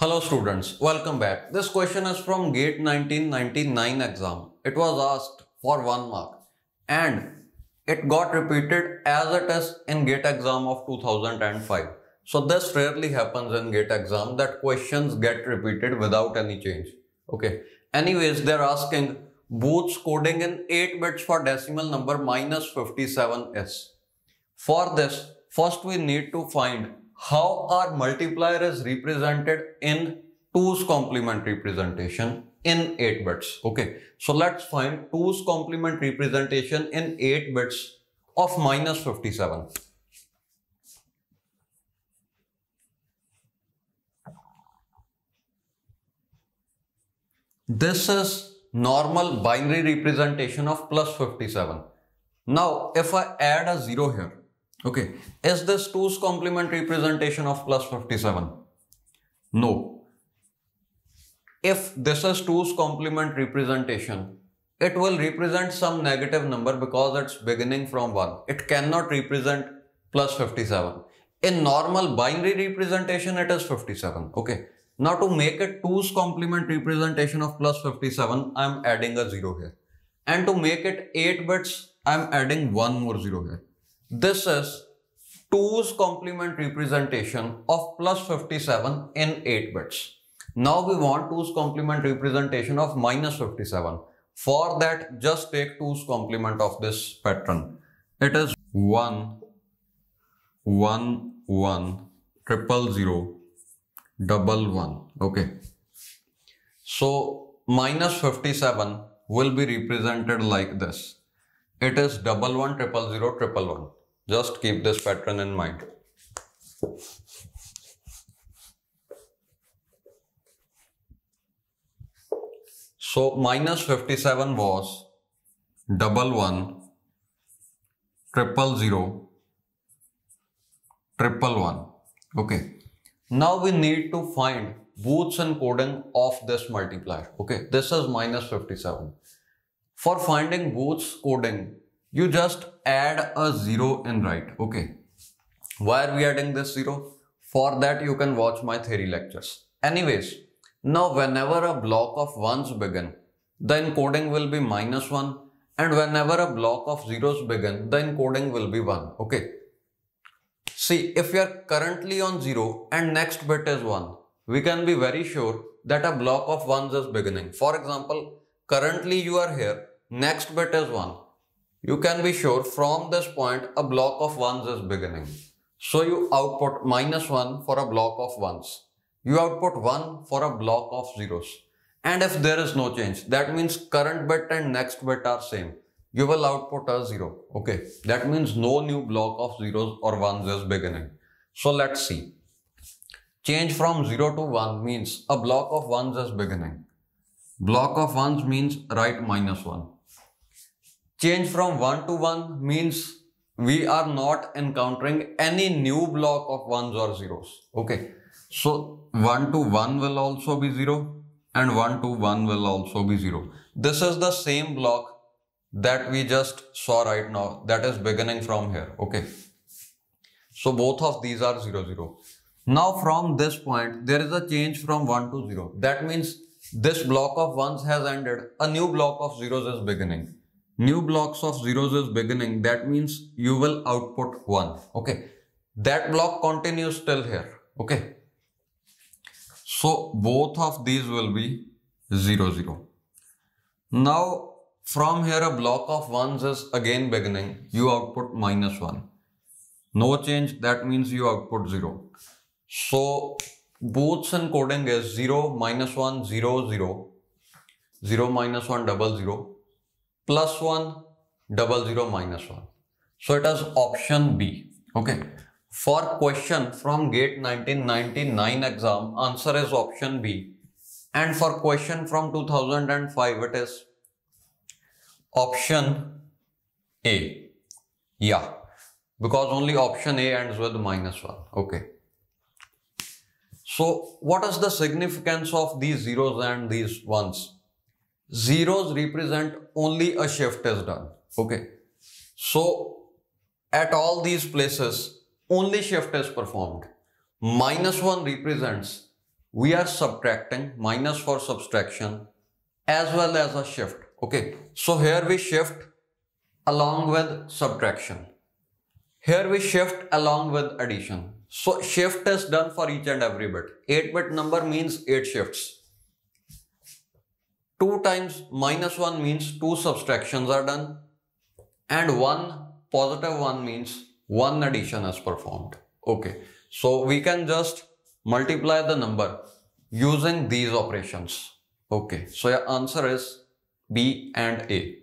Hello students, welcome back. This question is from GATE 1999 exam. It was asked for one mark and it got repeated as it is in GATE exam of 2005. So this rarely happens in GATE exam that questions get repeated without any change. Okay. Anyways, they're asking Booth's coding in 8 bits for decimal number minus 57s. For this, first we need to find how our multiplier is represented in 2's complement representation in 8 bits. Okay, so let's find 2's complement representation in 8 bits of minus 57. This is normal binary representation of plus 57. Now, if I add a 0 here, Okay, is this 2's complement representation of plus 57? No. If this is 2's complement representation, it will represent some negative number because it's beginning from 1. It cannot represent plus 57. In normal binary representation, it is 57. Okay. Now to make it 2's complement representation of plus 57, I am adding a 0 here. And to make it 8 bits, I am adding one more 0 here. This is 2's complement representation of plus 57 in 8 bits. Now we want 2's complement representation of minus 57. For that, just take 2's complement of this pattern. It is 1, 1, 1, triple 0, double 1. Okay. So minus 57 will be represented like this. It is double 1, triple 0, triple 1. Just keep this pattern in mind. So minus 57 was double one, triple zero, triple one. Okay. Now we need to find Booth's encoding of this multiplier. Okay. This is minus 57. For finding Booth's coding, you just add a zero in right. Okay. Why are we adding this zero? For that you can watch my theory lectures. Anyways, now whenever a block of ones begin, the encoding will be minus one and whenever a block of zeros begin, the encoding will be one. Okay. See, if we are currently on zero and next bit is one, we can be very sure that a block of ones is beginning. For example, currently you are here, next bit is one you can be sure from this point a block of ones is beginning. So you output minus 1 for a block of ones. You output 1 for a block of zeros. And if there is no change, that means current bit and next bit are same. You will output a 0. Okay, that means no new block of zeros or ones is beginning. So let's see. Change from 0 to 1 means a block of ones is beginning. Block of ones means write minus 1 change from 1 to 1 means we are not encountering any new block of ones or zeros. Okay. So 1 to 1 will also be 0 and 1 to 1 will also be 0. This is the same block that we just saw right now that is beginning from here. Okay. So both of these are 0, 0. Now from this point, there is a change from 1 to 0. That means this block of 1s has ended. A new block of zeros is beginning new blocks of zeros is beginning. That means you will output 1 okay. That block continues till here. Okay. So both of these will be 0 0 now from here a block of ones is again beginning. You output minus 1 no change. That means you output 0 so Booth's encoding is 0 minus 1 0 0 0 minus 1 double 0 plus 1 double 0 minus 1. So it is option B. Okay. For question from GATE 1999 exam, answer is option B. And for question from 2005, it is option A. Yeah. Because only option A ends with minus 1. Okay. So what is the significance of these zeros and these ones? Zeros represent only a shift is done. Okay. So at all these places, only shift is performed. Minus 1 represents we are subtracting minus for subtraction as well as a shift. Okay, so here we shift along with subtraction. Here we shift along with addition. So shift is done for each and every bit. 8 bit number means 8 shifts. 2 times minus 1 means 2 subtractions are done and 1 positive 1 means 1 addition is performed. Okay, so we can just multiply the number using these operations. Okay, so your answer is B and A.